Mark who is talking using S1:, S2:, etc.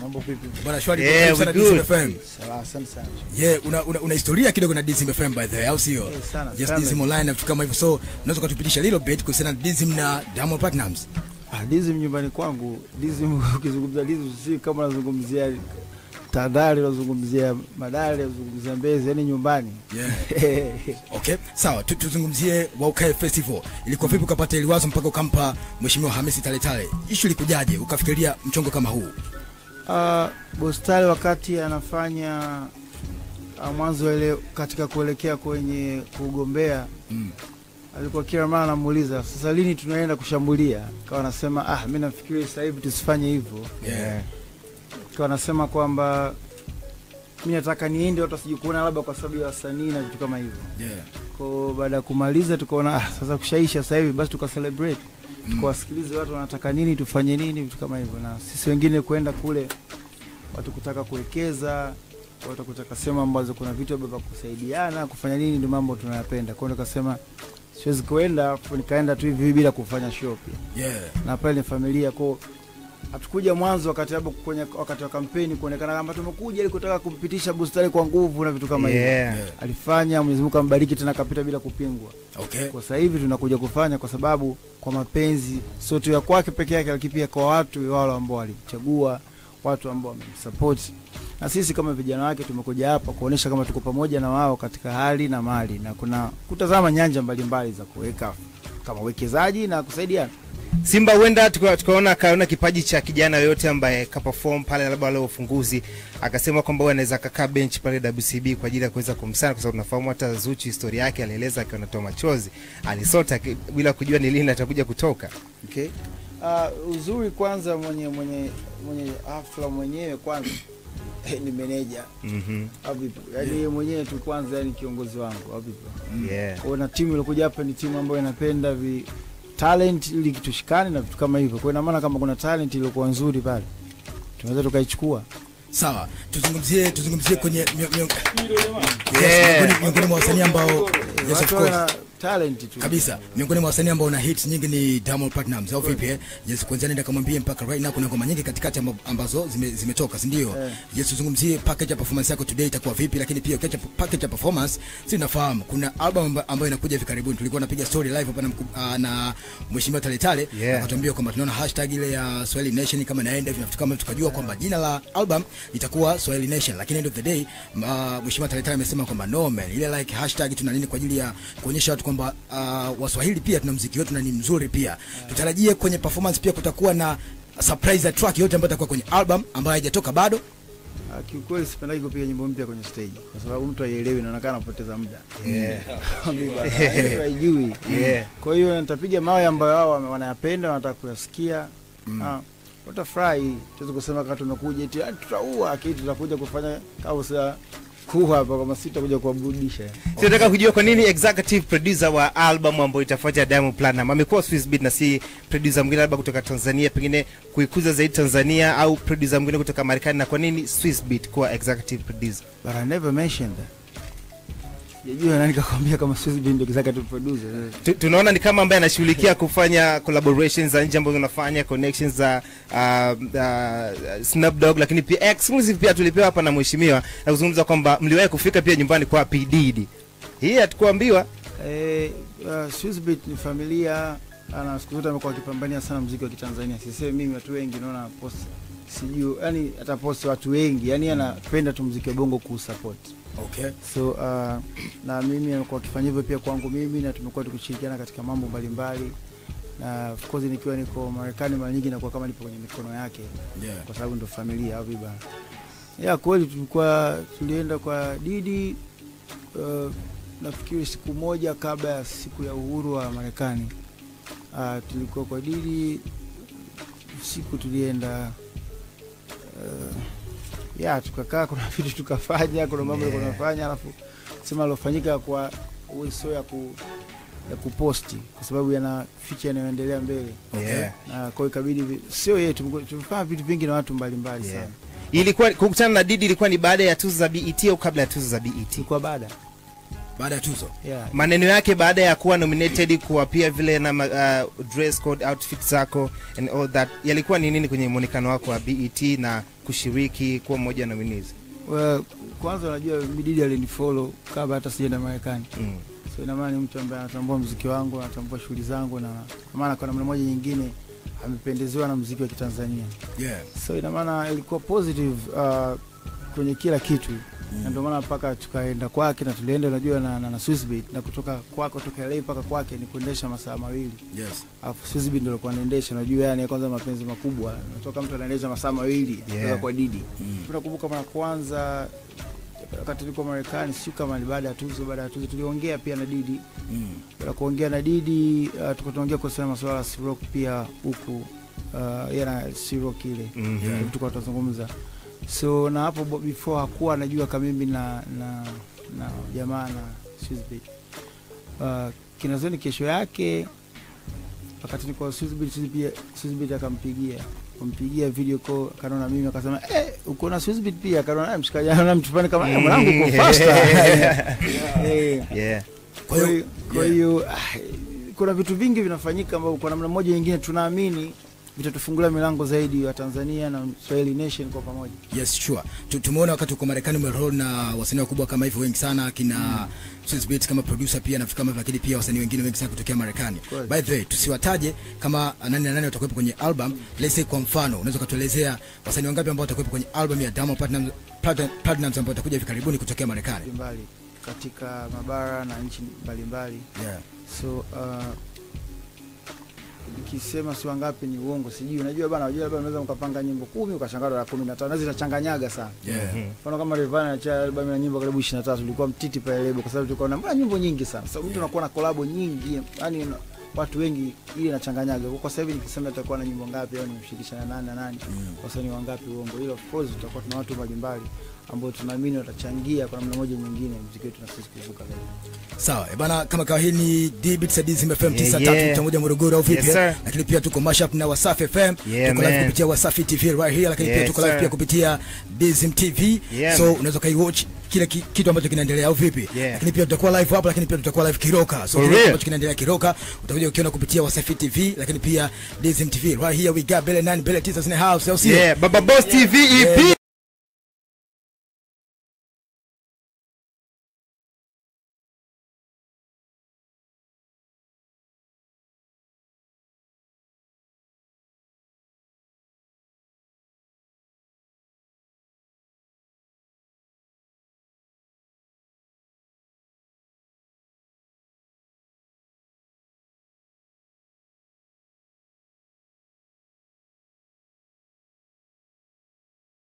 S1: Mambo vipi?
S2: Bwana shwari
S3: Yeah,
S2: sana
S3: we.
S2: DCM FM.
S1: Sawa, asante sana.
S2: Yeah, una, una, una historia kidogo na DCM FM by the way, au sio?
S1: Yeah, sana,
S2: Just. DCM online na vitu kama hivyo. So, unaweza kutupitisha little bit kuhusiana na DCM na Diamond Platnumz?
S1: Ah, Dizim nyumbani kwangu, Dizim ukizungumza Dizim si kama unazungumzia Tandale, unazungumzia Madale, unazungumzia Mbezi, yani nyumbani.
S2: Yeah. Okay, sawa. Tu- Tuzungumzie Waukae Festival. Ilikuwa vipi ukapata ile wazo mpaka ukampa Mheshimiwa Hamisi Tale Tale? Issue ilikujaje? Ukafikiria mchongo kama huu?
S1: Uh, Bostali wakati anafanya uh, mwanzo ile katika kuelekea kwenye kugombea
S2: Mm.
S1: alikuwa kila mara anamuuliza sasa lini tunaenda kushambulia, kawa anasema ah, mi nafikiri sasa hivi tusifanye hivyo.
S2: Yeah.
S1: Kawa anasema kwamba mi nataka niende watu wasije kuona labda kwa sababu ya wasanii na vitu kama hivyo.
S2: Yeah.
S1: Kwa baada ya kumaliza tukaona ah, sasa kushaisha sasa hivi basi tukacelebrate
S2: Mm.
S1: tukawasikilize watu wanataka nini, tufanye nini, vitu kama hivyo, na sisi wengine kwenda kule, watu kutaka kuwekeza, watu kutaka sehemu ambazo kuna vitu vya kusaidiana, kufanya nini, ndio mambo tunayapenda. Kwa hiyo nikasema siwezi kuenda nikaenda tu hivi hivi bila kufanya show pia,
S2: Yeah.
S1: na pale ni familia kwao hatukuja mwanzo wakati hapo kwenye wakati wa kampeni kuonekana kama tumekuja ili kutaka kumpitisha Bustani kwa nguvu na vitu kama hivyo.
S3: Yeah.
S2: Yeah.
S1: Alifanya, Mwenyezi Mungu ambariki, tena kapita bila kupingwa.
S2: Okay.
S1: Kwa sasa hivi tunakuja kufanya kwa sababu kwa mapenzi sio tu ya kwake peke yake, lakini pia kwa watu wale ambao walimchagua, watu ambao wamemsupport, na sisi kama vijana wake tumekuja hapa kuonesha kama tuko pamoja na wao katika hali na mali, na kuna kutazama nyanja mbalimbali mbali za kuweka kama wekezaji na kusaidiana.
S3: Simba huenda tukaona akaona kipaji cha kijana yoyote ambaye kaperform pale labda wale ufunguzi akasema kwamba huyu anaweza akakaa bench pale WCB kwa ajili ya kuweza kumsana, kwa sababu tunafahamu hata Zuchu historia yake alieleza akiwa anatoa machozi, alisota bila kujua ni lini atakuja kutoka.
S1: Okay. Uh, uzuri kwanza mwenye mwenye mwenye hafla mwenyewe kwanza ni meneja
S3: Mhm.
S1: au vipi? yani yeye mwenyewe tu kwanza, yani kiongozi wangu au vipi?
S3: Yeah.
S1: Na timu ilikuja hapa ni timu ambayo inapenda vi talent ili kitushikane na vitu kama hivyo. Kwa ina maana kama kuna talent iliyokuwa nzuri pale tunaweza tukaichukua.
S2: Sawa. Tuzungumzie tuzungumzie kwenye miongoni mwa wasanii ambao yes, of course.
S1: Talent tu.
S2: kabisa miongoni mwa wasanii ambao una hits nyingi ni Diamond Platnumz au vipi eh? Yes, kwanza nenda kamwambie mpaka right now kuna ngoma nyingi katikati ambazo ambazo zime- zimetoka si ndio?
S1: Eh.
S2: Yes, uzungumzie package ya performance yako today itakuwa vipi, lakini pia ukiacha package ya performance, si nafahamu kuna album ambayo inakuja hivi karibuni. Tulikuwa napiga story live hapa na, ah, na mheshimiwa Tale Tale
S3: Yeah.
S2: akatuambia kwamba tunaona hashtag ile ya Swahili Nation kama inaenda hivi nafikiri kama tukajua yeah. kwamba jina la album itakuwa Swahili Nation, lakini end of the day uh, mheshimiwa Tale Tale amesema kwamba no man, ile like hashtag tuna nini kwa ajili ya kuonyesha watu kwamba uh, Waswahili pia tuna mziki wetu na ni mzuri pia. Tutarajie kwenye performance pia kutakuwa na surprise ya track yote ambayo itakuwa kwenye album ambayo haijatoka bado.
S1: Ah, Kiukweli sipendaki kupiga nyimbo mpya kwenye stage kwa sababu mtu haielewi, naonekana anapoteza muda.
S3: Yeah.
S1: Haijui.
S3: Yeah.
S1: Kwa hiyo nitapiga mawe ambayo wao wanayapenda, wanataka kuyasikia. mm. utafurahi. Tuwezi kusema kama tumekuja eti "Ah, tutaua, lakini tutakuja kufanya kama sasa hapa kama sitakuja kuwaburudisha.
S3: Tunataka kujua kwa nini executive producer wa album ambayo itafuata Diamond Platnumz amekuwa Swiss Beat na si producer mwingine labda kutoka Tanzania, pengine kuikuza zaidi Tanzania au producer mwingine kutoka Marekani, na kwa nini Swiss Beat kuwa executive producer?
S1: But I never mentioned that. Sijajua nani kakwambia kama siwezi be executive producer.
S3: Tu- tunaona ni kama ambaye anashughulikia kufanya collaborations za nje ambazo unafanya connections za uh, uh, Snoop Dogg, lakini pia exclusive pia tulipewa hapa na mheshimiwa na kuzungumza kwamba mliwahi kufika pia nyumbani kwa P Diddy. Hii hatukuambiwa.
S1: Eh, uh, Swissbeat ni familia ana siku zote amekuwa akipambania sana muziki wa Kitanzania. Sisemi mimi, watu wengi naona post sijui, yani ataposti watu wengi, yani anapenda tu mziki wa bongo kuusupport.
S2: Okay.
S1: So uh, na mimi amekuwa akifanya hivyo pia kwangu mimi, na tumekuwa tukishirikiana katika mambo mbalimbali, na of course nikiwa niko Marekani mara nyingi nakuwa kama nipo kwenye mikono yake
S2: Yeah.
S1: kwa sababu ndo familia au viba. Ya kweli tulikuwa tulienda kwa Didi uh, nafikiri siku moja kabla ya siku ya uhuru wa Marekani. Uh, tulikuwa kwa Didi usiku tulienda ya tukakaa, kuna vitu tukafanya, kuna mambo
S3: Yeah.
S1: tunafanya, alafu sema alofanyika kwa sio ya ku ya kuposti kwa sababu yana ficha yanayoendelea mbele
S3: Yeah.
S1: na kwa ikabidi sio tumekuwa- tumefanya vitu vingi na watu mbalimbali
S3: Yeah.
S1: sana
S3: Ilikuwa kukutana na Didi ilikuwa ni baada ya tuzo za BET au kabla ya tuzo za BET?
S1: ilikuwa baada
S2: baada ya tuzo
S1: yeah.
S3: maneno yake baada ya kuwa nominated kuwa pia vile na uh, dress code outfit zako and all that yalikuwa ni nini kwenye mwonekano wako wa BET na kushiriki kuwa mmoja na nominees
S1: well, kwanza unajua Mididi alinifollow kabla hata sijaenda Marekani
S3: mm.
S1: so ina maana ni mtu ambaye anatambua mziki wangu anatambua shughuli zangu na kwa maana kwa namna moja nyingine amependezewa na mziki wa Kitanzania
S2: yeah.
S1: so ina maana ilikuwa positive uh, kwenye kila kitu na ndio maana mpaka tukaenda kwake na tulienda unajua na, na, na Swissbeat na kutoka kwake kutoka LA mpaka kwake ni kuendesha masaa mawili
S2: yes.
S1: alafu Swissbeat ndio alikuwa anaendesha unajua yani kwanza mapenzi makubwa natoka mtu anaendesha masaa mawili
S3: Yeah.
S1: kwa Didi
S2: Mm.
S1: tunakumbuka mara kwanza wakati tulikuwa Marekani sio kama ni baada ya tuzo baada ya tuzo tuliongea pia na Didi
S2: Mm.
S1: na kuongea na Didi uh, tukatongea kuhusiana na masuala ya Sirok pia huku uh, yeye na Rock ile
S3: mm
S1: -hmm. tulikuwa tunazungumza so na hapo before hakuwa anajua kama mimi na na na jamaa na Swissbeat uh, kinazoni kesho yake wakati niko Swissbeat akampigia kumpigia video call akaona mimi akasema eh uko na Swissbeat pia akaona eh mshikaji ana mtu fulani kama mm. mwanangu uko faster yeah.
S3: yeah.
S1: kwa
S2: hiyo-
S1: yeah. kwa hiyo ah, kuna vitu vingi vinafanyika ambavyo kwa namna moja nyingine tunaamini vitatufungulia milango zaidi wa Tanzania na Swahili Nation kwa pamoja.
S2: yes sure Tu- tumeona wakati uko marekani umeroll na wasanii wakubwa kama hivyo wengi sana kina mm. Swissbeat kama producer pia nafikiri kama lakini pia wasanii wengine wengi sana kutokea marekani by the way tusiwataje kama nani na nani watakuwepo kwenye album let's say kwa mfano unaweza kutuelezea wasanii wangapi ambao watakuwepo kwenye album ya Diamond Platinum Platinum- ambao watakuja hivi karibuni kutokea marekani
S1: Mbali katika mabara na nchi mbalimbali.
S2: yeah.
S1: So uh, nikisema si wangapi ni uongo, sijui. Unajua bana, unajua labda unaweza mkapanga nyimbo kumi ukashangaa la kumi na tano na zinachanganyaga sana.
S2: Yeah.
S3: Mhm.
S1: Mfano kama Rayvanny anaacha albamu na nyimbo karibu 23 tulikuwa mtiti pale lebo kwa sababu tulikuwa na mbona nyimbo nyingi sana. Sasa mtu anakuwa na kolabo nyingi, yani watu wengi ile inachanganyaga. Kwa sasa hivi nikisema nitakuwa na nyimbo ngapi au nimshirikisha na nani na nani, wasanii wangapi uongo. Hilo of course tutakuwa tuna watu mbalimbali ambao tunaamini watachangia kwa namna moja nyingine muziki wetu na sisi kuvuka zaidi.
S2: sawa e bana kama kawa hii ni Dbit Dizim fm
S3: Yeah,
S2: 93.1 morogoro au vipi eh? lakini pia tuko mashup na wasafi fm
S3: Yeah,
S2: tuko live kupitia wasafi tv right here lakini pia tuko live pia kupitia dizim tv
S3: Yeah,
S2: so unaweza kai kaiwatch kile ki, kitu ambacho kinaendelea au vipi
S3: Yeah.
S2: lakini pia tutakuwa live hapa lakini pia tutakuwa live kiroka so kile ambacho kinaendelea kiroka utakuja ukiona kupitia wasafi tv lakini pia dizim tv right here we got bele 9 bele 9 in the house au sio
S3: yeah. baba boss tv ep
S2: Yeah.